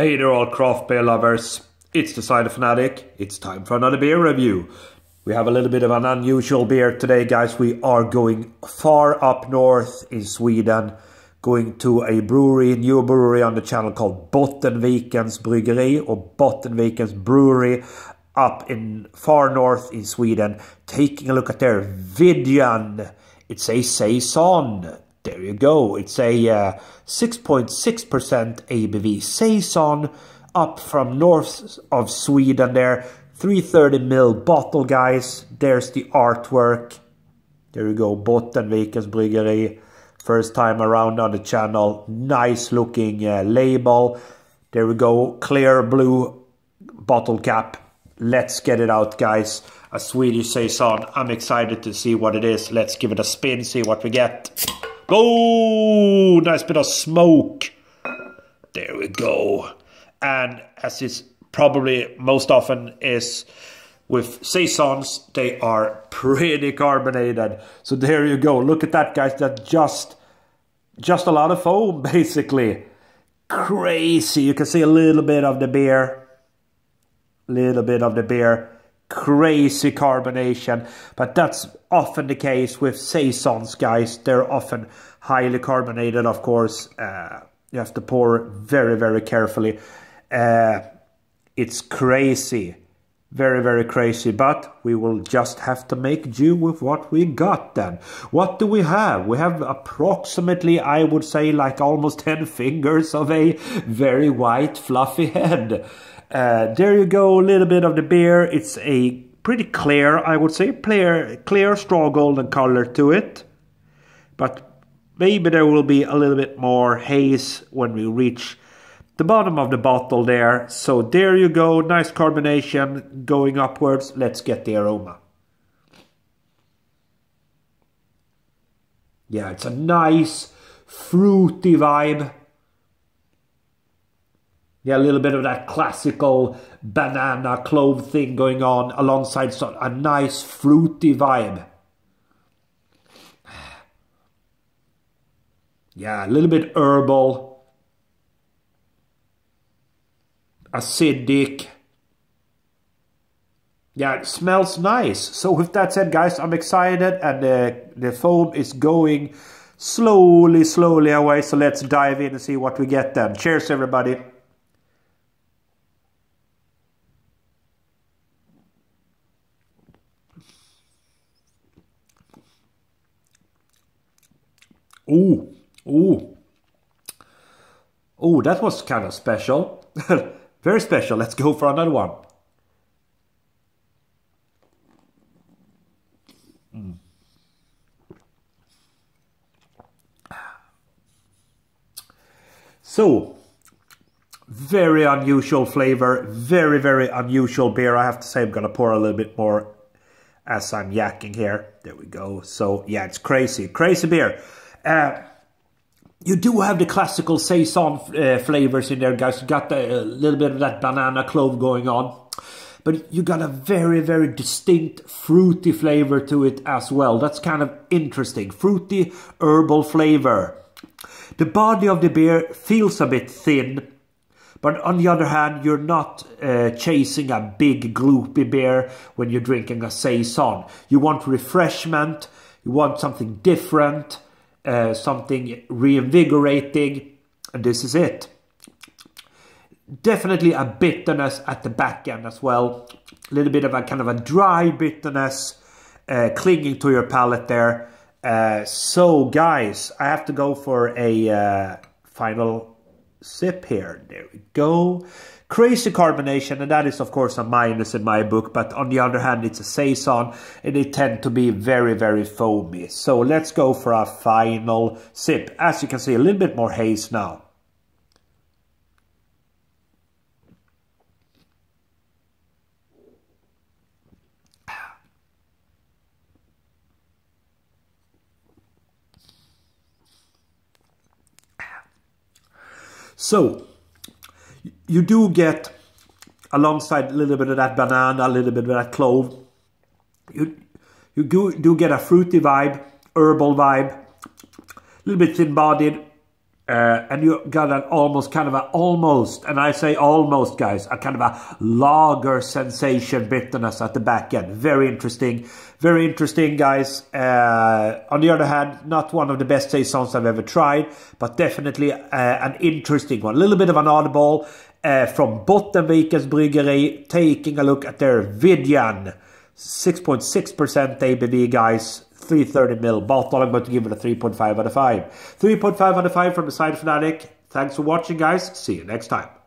Hey there all craft beer lovers, it's the Cider Fanatic, it's time for another beer review. We have a little bit of an unusual beer today guys, we are going far up north in Sweden, going to a brewery, new brewery on the channel called Bottenvikens Bryggeri or Bottenvikens Brewery up in far north in Sweden, taking a look at their Vidjan. It's a Saison there you go. It's a 6.6% uh, ABV Saison up from north of Sweden there. 330ml bottle, guys. There's the artwork. There you go. Bottenvikens Bryggeri. First time around on the channel. Nice looking uh, label. There we go. Clear blue bottle cap. Let's get it out, guys. A Swedish Saison. I'm excited to see what it is. Let's give it a spin, see what we get. Oh, nice bit of smoke. There we go. And as is probably most often is with saisons, they are pretty carbonated. So there you go. Look at that, guys. That just, just a lot of foam, basically. Crazy. You can see a little bit of the beer. Little bit of the beer crazy carbonation. But that's often the case with saisons, guys. They're often highly carbonated, of course. Uh, you have to pour very, very carefully. Uh, it's crazy. Very, very crazy. But we will just have to make do with what we got then. What do we have? We have approximately, I would say, like almost 10 fingers of a very white, fluffy head. Uh, there you go, a little bit of the beer. It's a pretty clear, I would say, clear, clear straw golden color to it. But maybe there will be a little bit more haze when we reach the bottom of the bottle there. So there you go, nice carbonation going upwards. Let's get the aroma. Yeah, it's a nice fruity vibe. Yeah, a little bit of that classical banana clove thing going on alongside some, a nice fruity vibe. Yeah, a little bit herbal. Acidic. Yeah, it smells nice. So with that said, guys, I'm excited and uh, the foam is going slowly, slowly away. So let's dive in and see what we get then. Cheers, everybody. Oh, oh, oh, that was kind of special. Very special. Let's go for another one. Mm. So, very unusual flavor, very, very unusual beer. I have to say I'm going to pour a little bit more as I'm yakking here. There we go. So, yeah, it's crazy. Crazy beer. Uh, you do have the classical saison uh, flavors in there, guys. You got a little bit of that banana clove going on. But you got a very, very distinct fruity flavor to it as well. That's kind of interesting. Fruity, herbal flavor. The body of the beer feels a bit thin. But on the other hand, you're not uh, chasing a big gloopy beer when you're drinking a saison. You want refreshment. You want something different uh, something reinvigorating. And this is it. Definitely a bitterness at the back end as well. A little bit of a kind of a dry bitterness uh, clinging to your palate there. Uh, so guys, I have to go for a uh, final sip here. There we go crazy carbonation, and that is of course a minus in my book, but on the other hand it's a saison, and they tend to be very, very foamy. So let's go for a final sip. As you can see, a little bit more haze now. So, you do get alongside a little bit of that banana, a little bit of that clove. You you do, do get a fruity vibe, herbal vibe, a little bit thin-bodied, Uh, and you got an almost kind of a almost, and I say almost, guys, a kind of a lager sensation bitterness at the back end. Very interesting, very interesting, guys. Uh, on the other hand, not one of the best saisons I've ever tried, but definitely uh, an interesting one. A little bit of an oddball uh, from Bottenvikens Bryggeri, taking a look at their Vidjan. 6.6% ABV, guys. 330 mil bottle. I'm going to give it a 3.5 out of 5. 3.5 out of 5 from the Cider Fanatic. Thanks for watching, guys. See you next time.